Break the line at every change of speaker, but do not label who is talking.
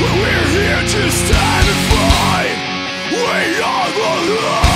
We're here to stand and fight. We are the light.